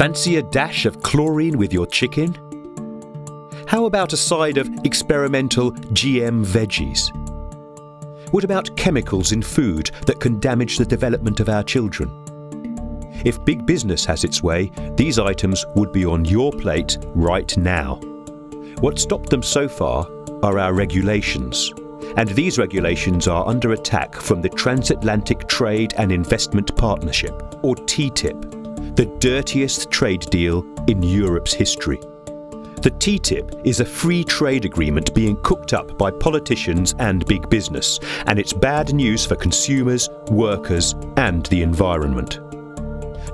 Fancy a dash of chlorine with your chicken? How about a side of experimental GM veggies? What about chemicals in food that can damage the development of our children? If big business has its way, these items would be on your plate right now. What stopped them so far are our regulations. And these regulations are under attack from the Transatlantic Trade and Investment Partnership, or TTIP, the dirtiest trade deal in Europe's history. The TTIP is a free trade agreement being cooked up by politicians and big business, and it's bad news for consumers, workers, and the environment.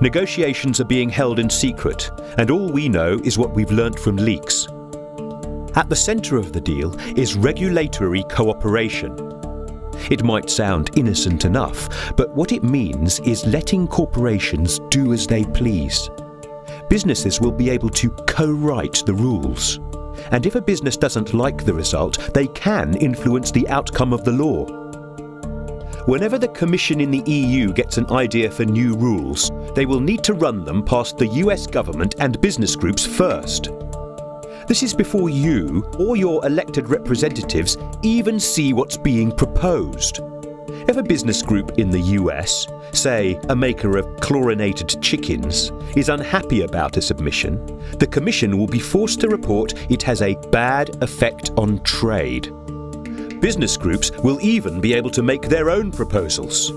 Negotiations are being held in secret, and all we know is what we've learnt from leaks. At the centre of the deal is regulatory cooperation. It might sound innocent enough, but what it means is letting corporations do as they please. Businesses will be able to co-write the rules. And if a business doesn't like the result, they can influence the outcome of the law. Whenever the Commission in the EU gets an idea for new rules, they will need to run them past the US government and business groups first. This is before you or your elected representatives even see what's being proposed. If a business group in the US, say a maker of chlorinated chickens, is unhappy about a submission, the Commission will be forced to report it has a bad effect on trade. Business groups will even be able to make their own proposals.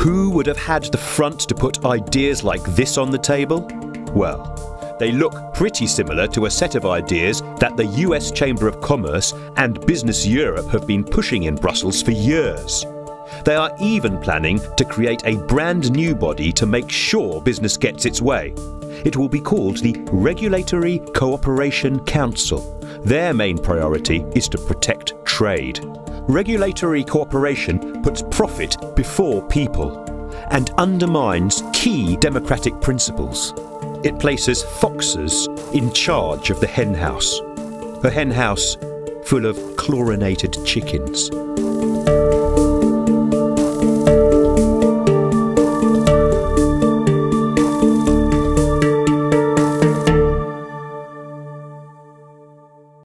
Who would have had the front to put ideas like this on the table? Well, they look pretty similar to a set of ideas that the US Chamber of Commerce and Business Europe have been pushing in Brussels for years. They are even planning to create a brand new body to make sure business gets its way. It will be called the Regulatory Cooperation Council. Their main priority is to protect trade. Regulatory cooperation puts profit before people and undermines key democratic principles. It places foxes in charge of the henhouse. A henhouse full of chlorinated chickens.